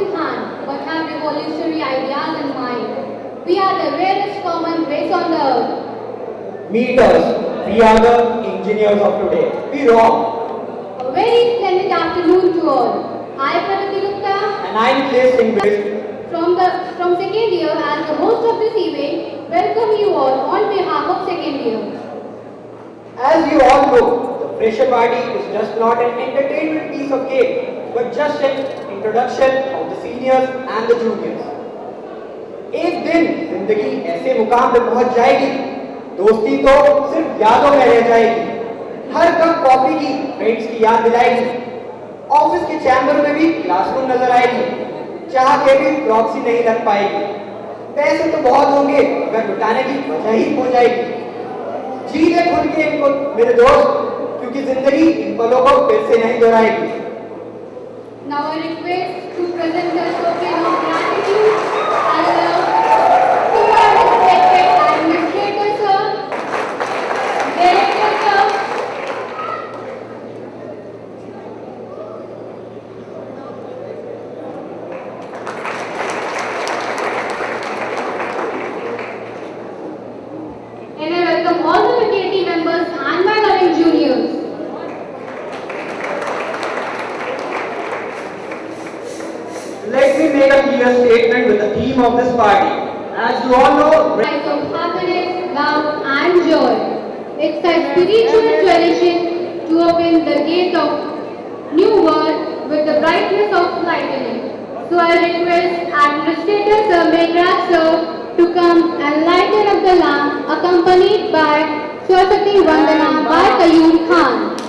in hand but have revolutionary ideas in mind. We are the rarest common race on the earth. Meet us. We are the engineers of today. We rock. A very splendid afternoon to all. I, am Parati Gupta. And I, am Nilesh Singh. From, the, from second year, as the host of this event, welcome you all on behalf of second year. As you all know, the pressure party is just not an entertainment piece of cake, but just an introduction the seniors and the juniors. एक दिन जिंदगी ऐसे मुकाम पर पहुंच जाएगी दोस्ती तो सिर्फ यादों में रह जाएगी हर कम कॉपी की फ्रेंड्स की याद दिलाएगी ऑफिस के चैम्बर में भी क्लासरूम नजर आएगी चाह के भी प्रॉक्सी नहीं लग पाएगी पैसे तो बहुत होंगे अगर लुटाने की वजह ही हो जाएगी जी ले खुल के इनको मेरे दोस्त क्योंकि जिंदगी इन पलों को फिर से नहीं दोहराएगी Now I request to present the token of gratitude. with the brightness of lightning. So I request Administrator Sir Mehraj Sir to come and lighten up the lamp accompanied by Swasati Vandana by Kayum Khan.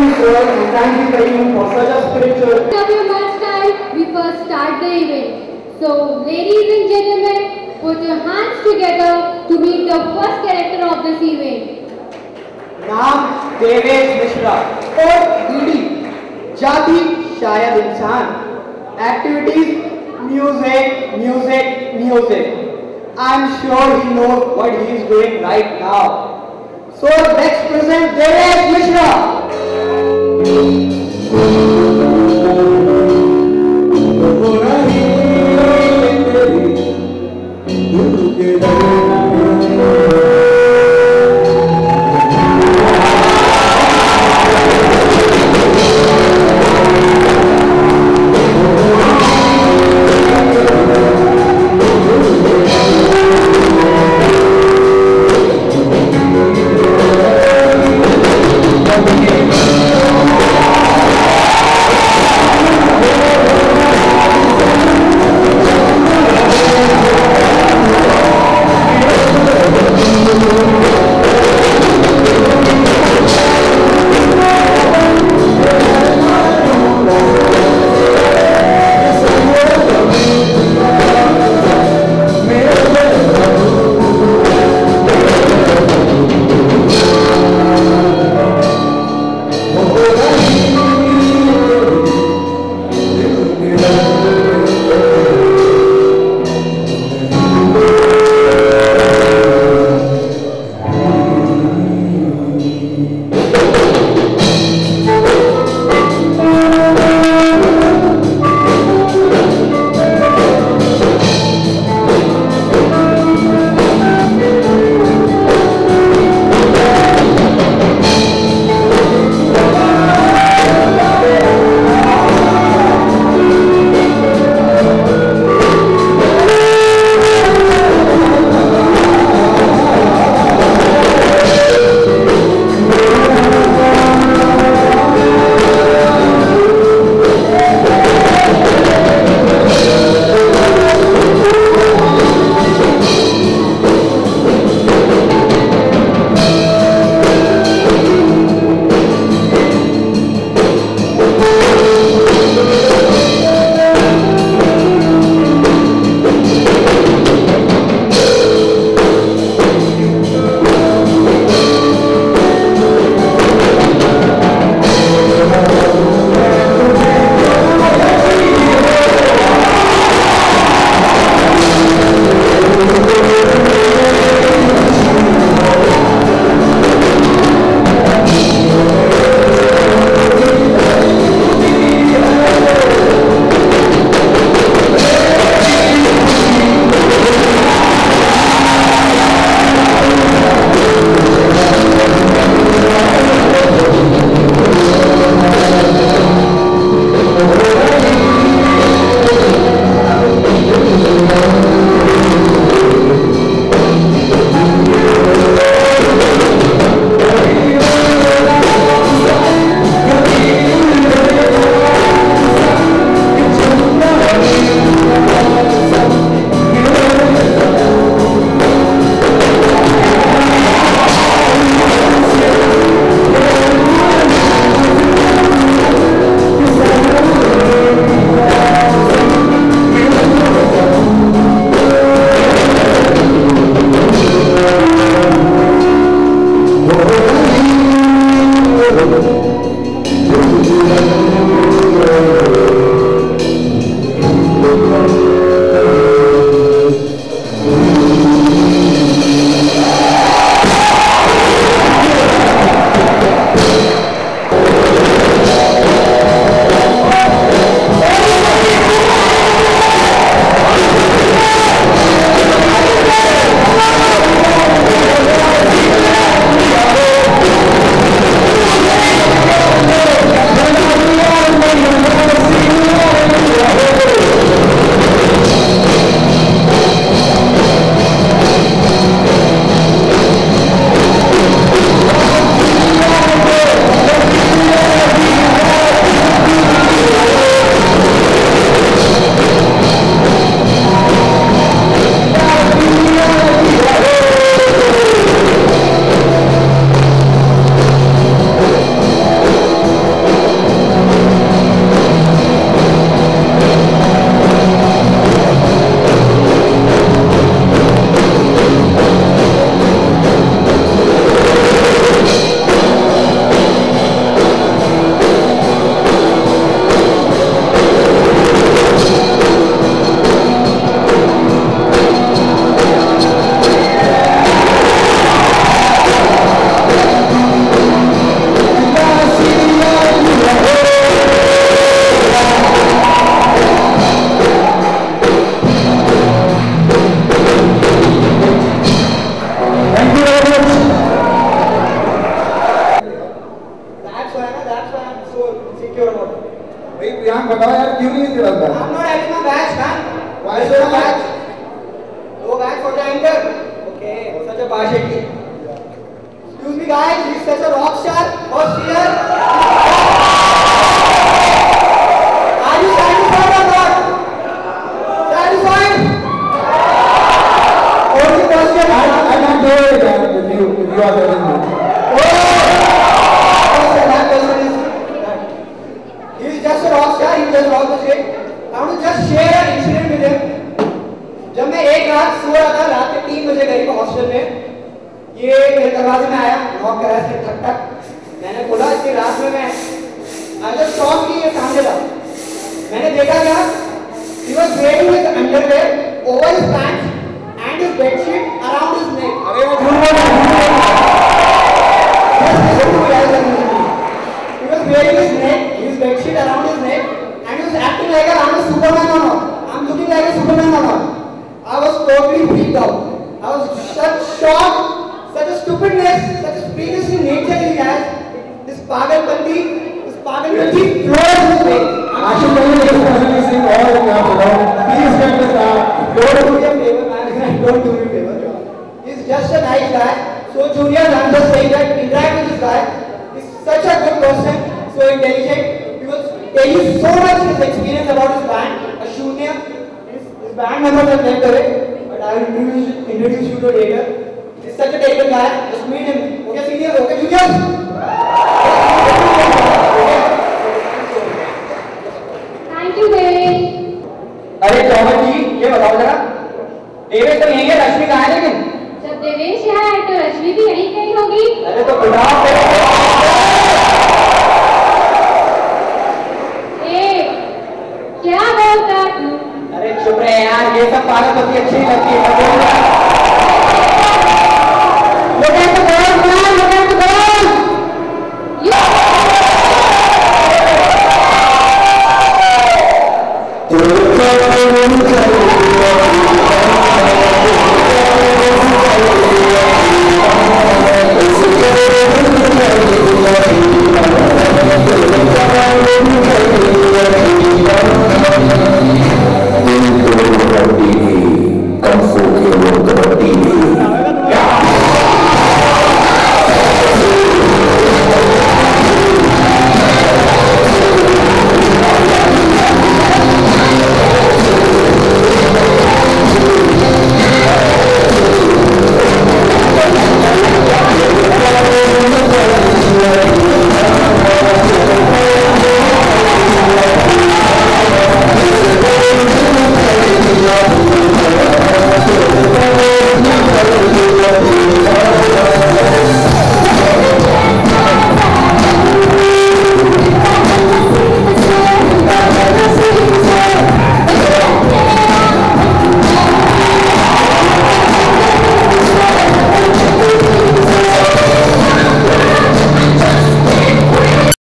you sir and thank you very for such a spiritual. Have your time, we first start the event. So ladies and gentlemen, put your hands together to meet the first character of this event. नाम Devesh Oh, और DD जाति शायद Activities music, music, music. I'm sure he knows what he is doing right now. So so let's present Devesh Mishra Música Okay, such a partiality. Excuse me guys, he's such a rock star. First year. Are you satisfied or not? Satisfied? Only first year. I, I can't do it if you, if you are telling me. Just a rock star, he just rocked the stage. I want to just share an incident with him. मैं एक रात सो रहा था रात के तीन बजे गरीब हॉस्टल में ये मेरे दरवाजे में आया नॉक करा से ठक ठक मैंने बोला इसकी रात में मैं आज जब शॉप की ये सामने था मैंने देखा क्या he was wearing his underwear over his pants and his bedsheet around his neck अरे वो झूठ बोल He was wearing his neck, his bedsheet around his neck, and he was acting like I'm a Superman or not. I'm looking like a Superman or not. I was totally freaked out. I was such shocked, such a stupidness, such a nature he has. This pagalpandi, this pagalpandi flows his way. Ashim, can you just constantly all the maps around? Please get this out. Uh, don't do me a favor, man. Don't do me a favor. He's just a nice guy. So, Junior, I'm just saying that interact with this guy. He's such a good person, so intelligent. He will tell you so much his experience about his band. spam method हम नहीं करें but I will introduce introduce you to data. This such a data guy. Just meet him. Okay senior? Okay junior? Thank you David. अरे चौहान जी ये बताओ जरा देवेश तो यही है रश्मि कहाँ है लेकिन जब देवेश यहाँ है तो रश्मि भी यही कहीं होगी अरे तो बुढ़ा यार ये सब पार्क होती अच्छी लगती है